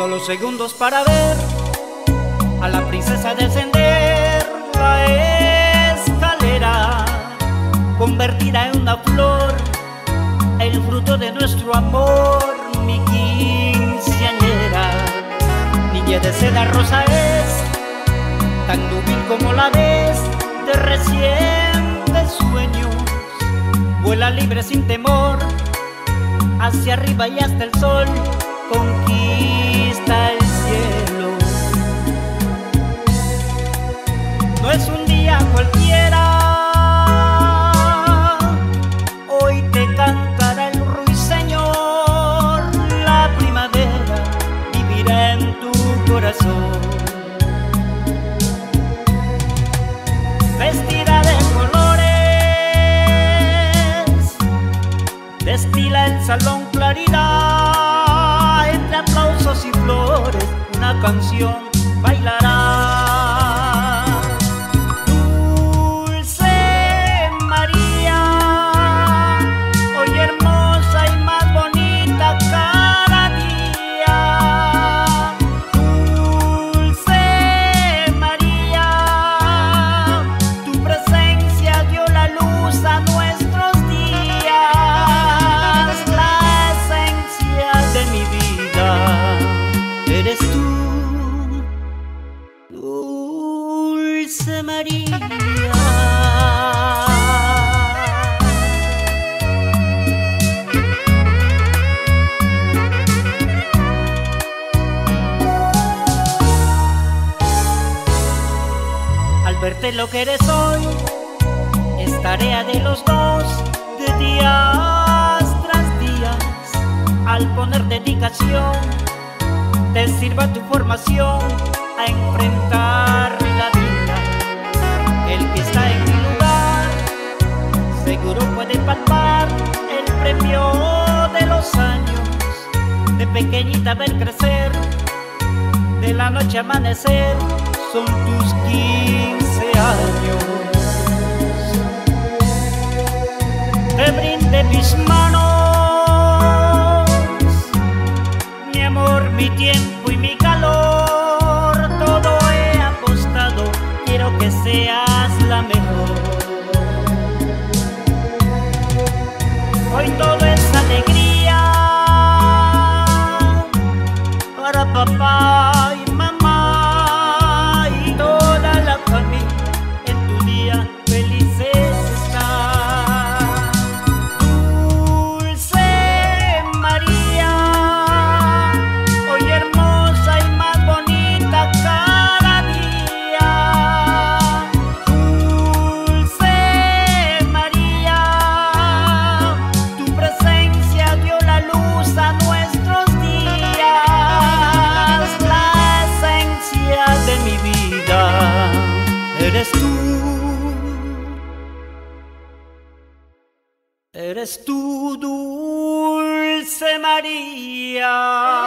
Solo segundos para ver a la princesa descender la escalera, convertida en una flor, el fruto de nuestro amor, mi quinceañera. Niña de seda rosa es, tan núbil como la ves, de recientes sueños, vuela libre sin temor, hacia arriba y hasta el sol conquista el cielo. No es un día cualquiera, hoy te cantará el ruiseñor, la primavera vivirá en tu corazón. Vestida de colores, destila el salón claridad canción María. Al verte lo que eres hoy, es tarea de los dos, de días tras días, al poner dedicación te sirva tu formación a enfrentar seguro puede palpar el premio de los años. De pequeñita ver crecer, de la noche amanecer, son tus quince años. Te brinde mis manos mi tiempo y mi calor, todo he apostado, quiero que seas la mejor. Hoy todo es alegría para papá eres tú, eres tú, dulce María.